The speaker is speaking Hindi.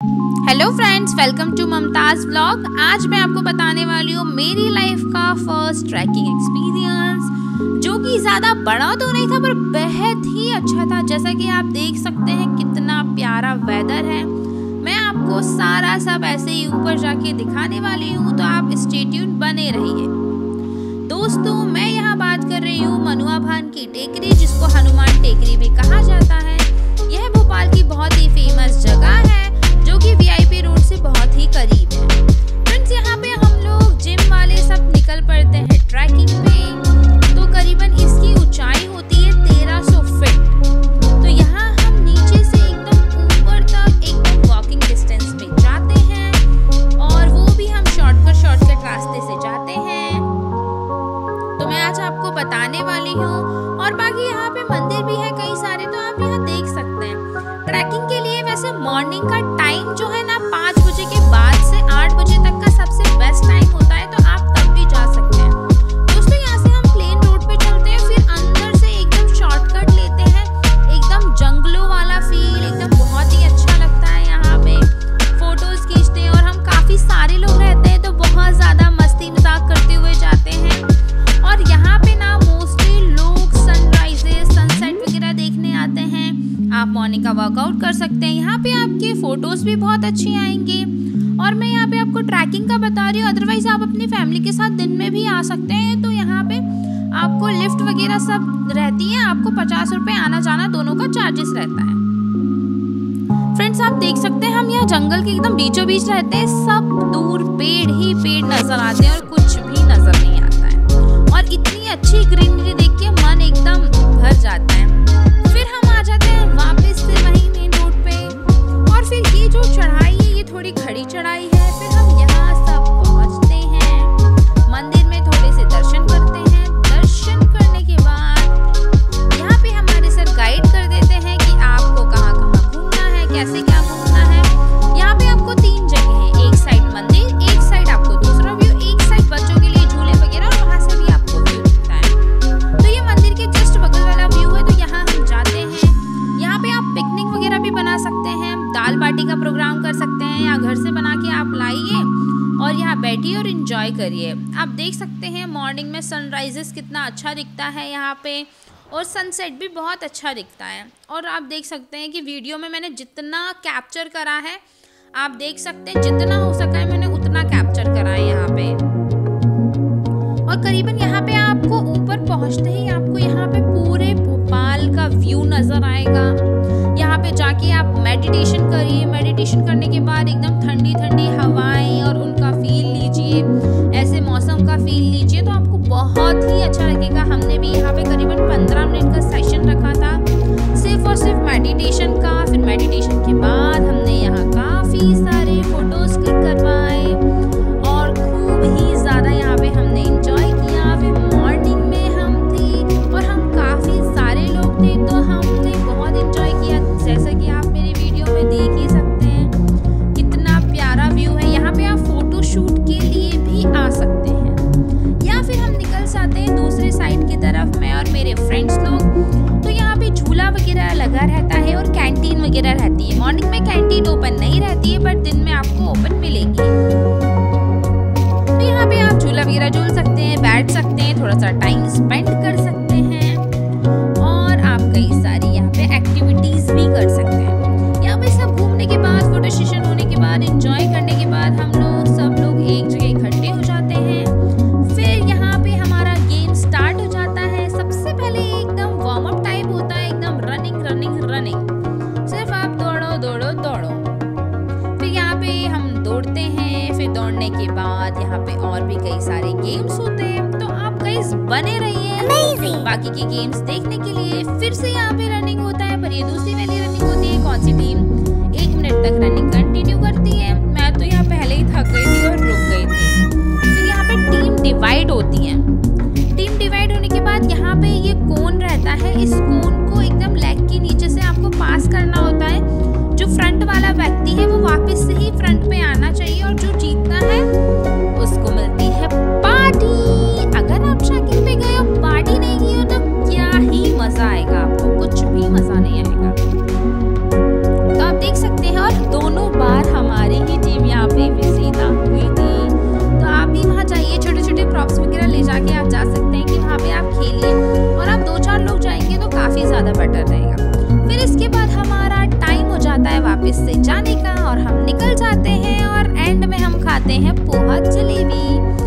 Hello friends welcome to Mumtaz blog आज मैं आपको बताने वाली हूँ मेरी लाइफ का फ़र्स्ट ट्रैकिंग एक्सपीरियंस जो कि ज़्यादा बड़ा तो नहीं था, पर बेहद ही अच्छा था। जैसा कि आप देख सकते हैं, कितना प्यारा वेदर है। मैं आपको सारा सब ऐसे ही ऊपर जाके दिखाने वाली हूँ तो आप स्टेट्यून बने रहिए। दोस्तों, मैं यहाँ बात कर रही हूँ मनुआ भान की टेकरी, जिसको हनुमान टेकरी भी कहा जाता है। यह भोपाल की बहुत ही फ़ेमस जगह बताने वाली हूँ। और बाकी यहाँ पे मंदिर भी है कई सारे तो आप यहाँ देख सकते हैं। ट्रैकिंग के लिए वैसे मॉर्निंग का टाइम जो है फ़ोटोज़ भी बहुत अच्छी आएँगे। और मैं यहाँ पे आपको ट्रैकिंग का बता रही हूँ अदरवाइज़ आप अपनी फैमिली के साथ दिन में भी आ सकते हैं। तो यहाँ पे आपको लिफ्ट वगैरह सब रहती है, आपको पचास रुपये आना जाना दोनों का चार्जेस रहता है। फ्रेंड्स आप देख सकते हैं, हम यहाँ जंगल के एकदम बीचों बीच रहते हैं, सब दूर पेड़ ही पेड़ नज़र आते हैं और कुछ भी नज़र नहीं आता। खड़ी चढ़ाई है। और यहाँ बैठिए और इन्जॉय करिए। आप देख सकते हैं मॉर्निंग में सनराइजेस कितना अच्छा दिखता है यहाँ पे और सनसेट भी बहुत अच्छा दिखता है। और आप देख सकते हैं कि वीडियो में मैंने जितना कैप्चर करा है, आप देख सकते हैं जितना हो सका है मैंने उतना कैप्चर करा है यहाँ पे। और करीबन यहाँ पे आपको ऊपर पहुँचते ही आपको यहाँ पे पूरे भोपाल का व्यू नज़र आएगा। यहाँ पे जाके आप मेडिटेशन करिए। मेडिटेशन करने के बाद एकदम ठंडी ठंडी हवाएँ वगैरह लगा रहता है और कैंटीन वगैरह रहती है। मॉर्निंग में कैंटीन ओपन नहीं रहती है बट दिन में आपको ओपन मिलेगी। तो यहाँ पे आप झूला वगैरह झूल सकते हैं, बैठ सकते हैं, थोड़ा सा टाइम स्पेंड कर सकते हैं। खेलने के बाद यहाँ पे और भी कई सारे गेम्स होते हैं। तो आप कई बने रहिए। बाकी के गेम्स देखने के लिए फिर से यहाँ पे रनिंग होता है पर ये दूसरी वाली रनिंग होती है। कौन सी टीम एक मिनट तक रनिंग कंटिन्यू करती है? मैं तो यहाँ पहले ही थक गई थी और रुक गई थी। फिर यहाँ पे टीम डिवाइड होती है। टीम डिवाइड होने के बाद यहाँ पे ये कोन रहता है। इस कोन को एकदम लेग के नीचे से आपको पास करना होता है। जो फ्रंट वाला व्यक्ति है वो वापस से ही फ्रंट पे आना चाहिए और जो से जाने का और हम निकल जाते हैं और एंड में हम खाते हैं पोहा जलेबी।